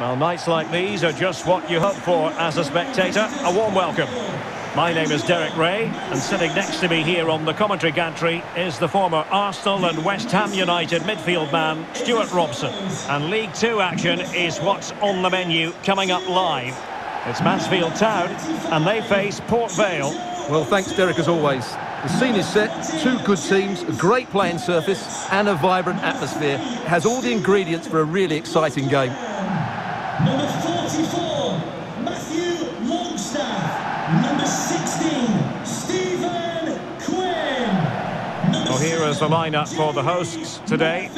Well, nights like these are just what you hope for as a spectator. A warm welcome. My name is Derek Rae, and sitting next to me here on the commentary gantry is the former Arsenal and West Ham United midfield man, Stewart Robson. And League Two action is what's on the menu coming up live. It's Mansfield Town, and they face Port Vale. Well, thanks, Derek, as always. The scene is set, two good teams, a great playing surface and a vibrant atmosphere. It has all the ingredients for a really exciting game. Number 44, Matthew Longstaff. Number 16, Stephen Quinn. Number Well, here is the lineup for the hosts today.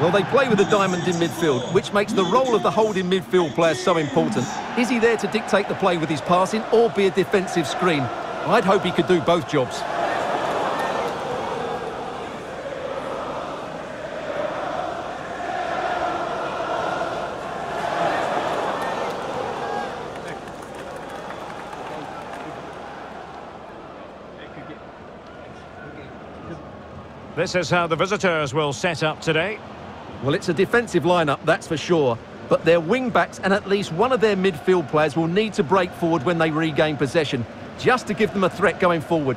Well, they play with a diamond in midfield, which makes the role of the holding midfield player so important. Is he there to dictate the play with his passing or be a defensive screen? I'd hope he could do both jobs. This is how the visitors will set up today. Well, it's a defensive lineup, that's for sure. But their wing-backs and at least one of their midfield players will need to break forward when they regain possession, just to give them a threat going forward.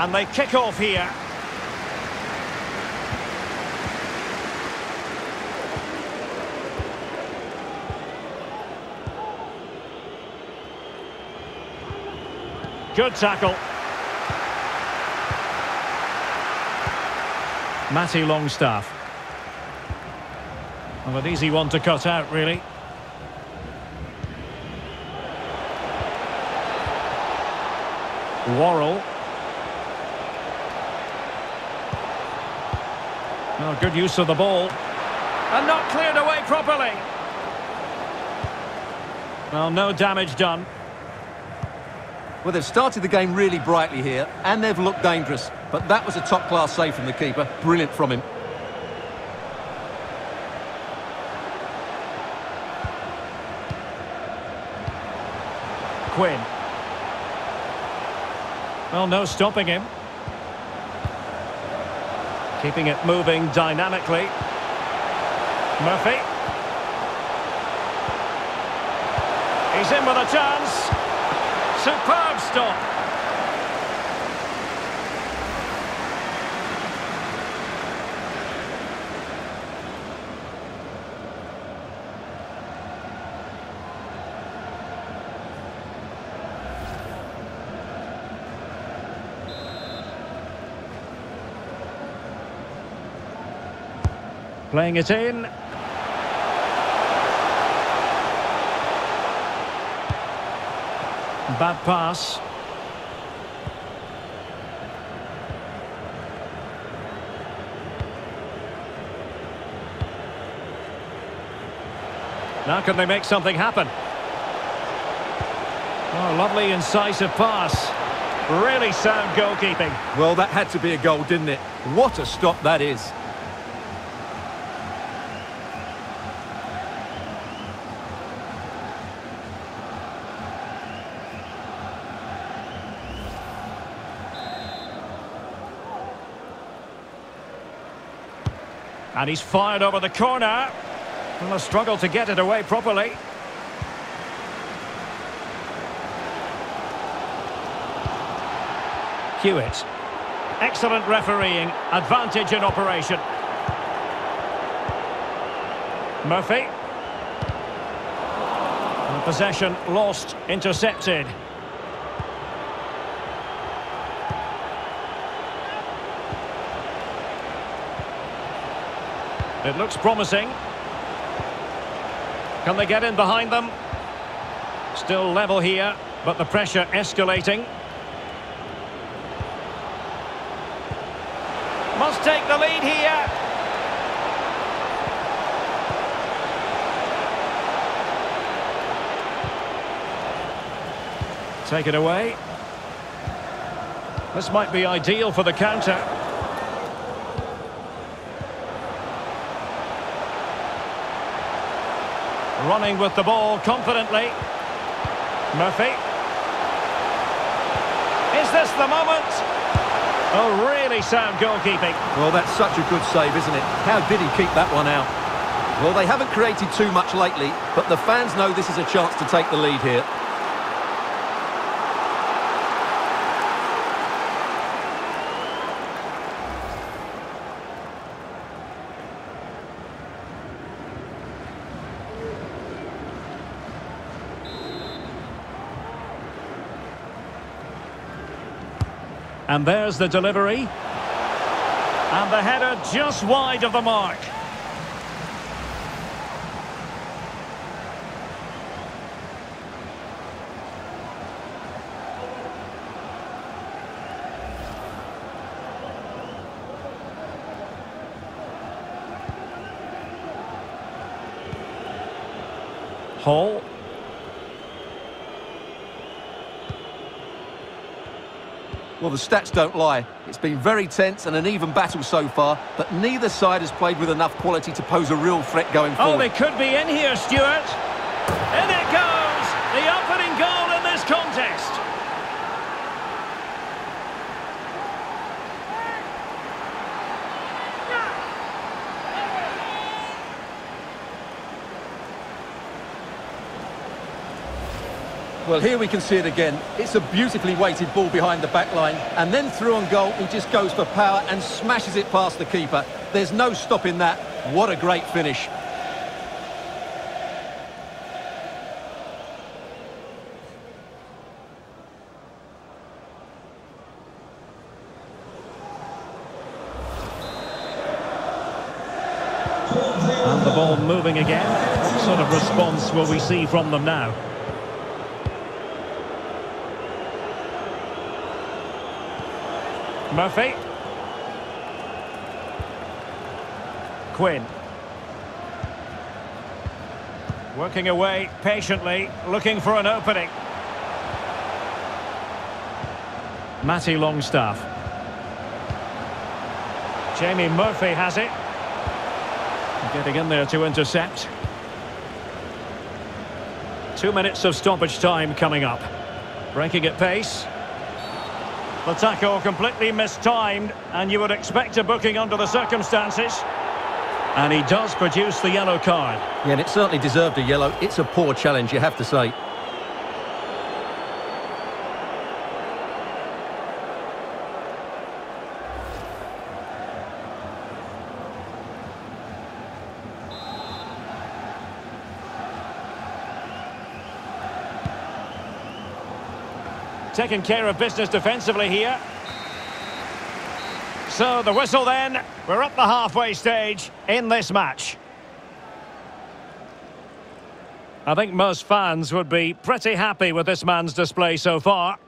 And they kick off here. Good tackle. Matty Longstaff. Well, an easy one to cut out, really. Worrall. Oh, good use of the ball. And not cleared away properly. Well, no damage done. Well, they've started the game really brightly here, and they've looked dangerous. But that was a top-class save from the keeper. Brilliant from him. Quinn. Well, no stopping him. Keeping it moving dynamically. Murphy. He's in with a chance. Superb stop. Playing it in. Bad pass. Now can they make something happen? Oh, lovely incisive pass. Really sound goalkeeping. Well, that had to be a goal, didn't it? What a stop that is. And he's fired over the corner. Well, a struggle to get it away properly. Hewitt. Excellent refereeing. Advantage in operation. Murphy. And possession lost, intercepted. It looks promising. Can they get in behind them? Still level here, but the pressure escalating. Must take the lead here. Take it away. This might be ideal for the counter. Running with the ball confidently. Murphy. Is this the moment? Oh, really sound goalkeeping. Well, that's such a good save, isn't it? How did he keep that one out? Well, they haven't created too much lately, but the fans know this is a chance to take the lead here. And there's the delivery. And the header just wide of the mark. Hall. Well, the stats don't lie. It's been very tense and an even battle so far, but neither side has played with enough quality to pose a real threat going oh, forward. Oh, they could be in here, Stewart. In it goes! The opening goal in this contest. Well, here we can see it again. It's a beautifully weighted ball behind the back line, and then through on goal, he just goes for power and smashes it past the keeper. There's no stopping that. What a great finish. And the ball moving again. What sort of response will we see from them now? Murphy. Quinn. Working away patiently, looking for an opening. Matty Longstaff. Jamie Murphy has it. Getting in there to intercept. Two minutes of stoppage time coming up. Breaking at pace. The tackle completely mistimed, and you would expect a booking under the circumstances. And he does produce the yellow card. Yeah, and it certainly deserved a yellow. It's a poor challenge, you have to say. Taking care of business defensively here. So the whistle then. We're up the halfway stage in this match. I think most fans would be pretty happy with this man's display so far.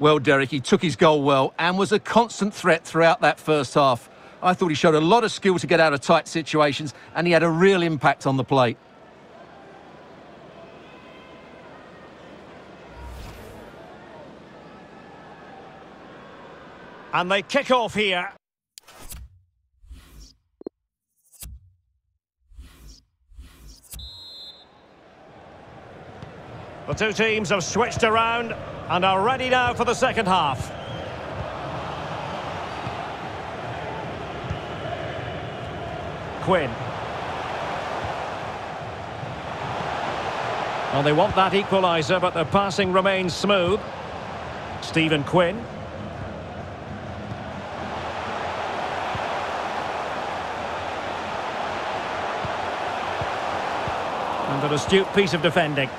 Well, Derek, he took his goal well and was a constant threat throughout that first half. I thought he showed a lot of skill to get out of tight situations and he had a real impact on the plate. And they kick off here. The two teams have switched around and are ready now for the second half. Quinn. Well, they want that equaliser, but their passing remains smooth. Stephen Quinn. And an astute piece of defending.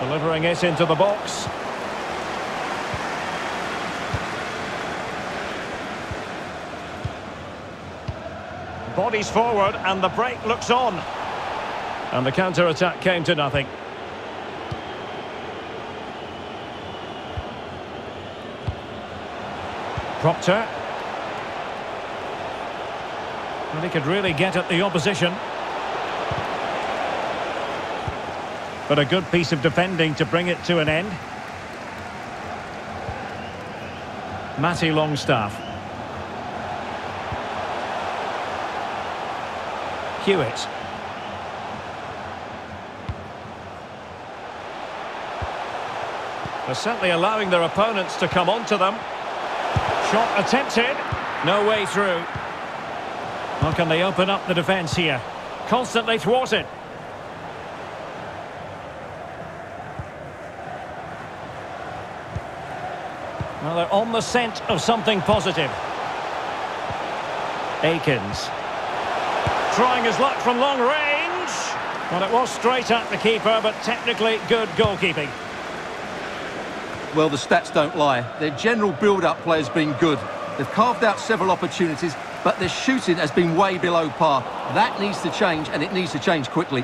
Delivering it into the box. Bodies forward and the break looks on. And the counter-attack came to nothing. Proctor. And he could really get at the opposition. But a good piece of defending to bring it to an end. Matty Longstaff. Hewitt. They're certainly allowing their opponents to come onto them. Shot attempted. No way through. How can they open up the defence here? Constantly thwarted. Well, they're on the scent of something positive. Akins. Trying his luck from long range. Well, it was straight at the keeper, but technically good goalkeeping. Well, the stats don't lie. Their general build-up play has been good. They've carved out several opportunities, but their shooting has been way below par. That needs to change, and it needs to change quickly.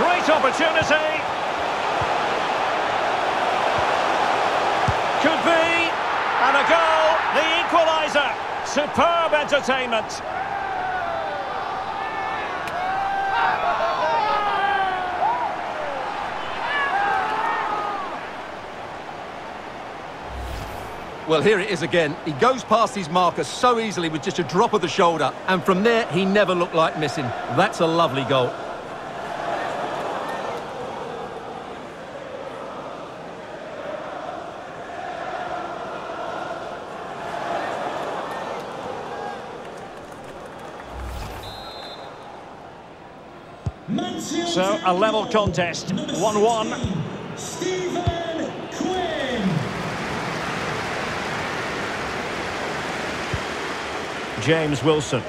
Great opportunity. Could be. And a goal. The equaliser. Superb entertainment. Well, here it is again. He goes past his marker so easily with just a drop of the shoulder. And from there, he never looked like missing. That's a lovely goal. So, a level contest. 1-1. Stephen Quinn. James Wilson.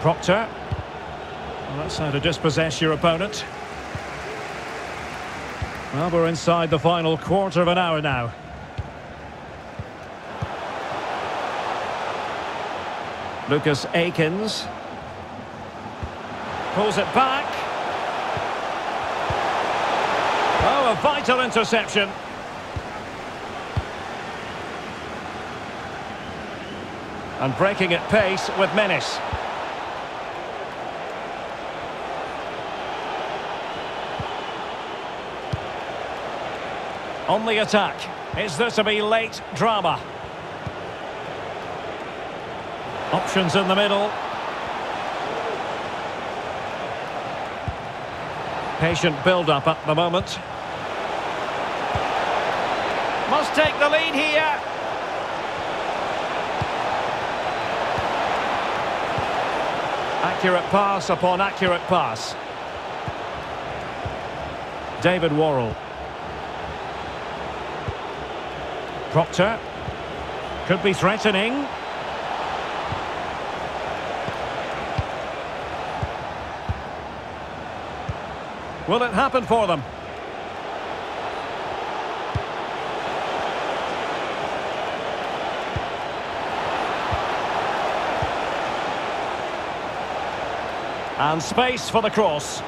Proctor. Well, that's how to dispossess your opponent. Well, we're inside the final quarter of an hour now. Lucas Akins. Pulls it back. Oh, a vital interception. And breaking at pace with menace. On the attack. Is there to be late drama? Options in the middle. Patient build-up at the moment. Must take the lead here. Accurate pass upon accurate pass. David Worrall. Proctor. Could be threatening. Will it happen for them? And space for the cross.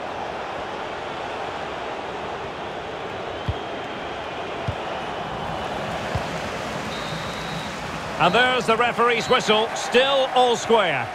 And there's the referee's whistle, still all square.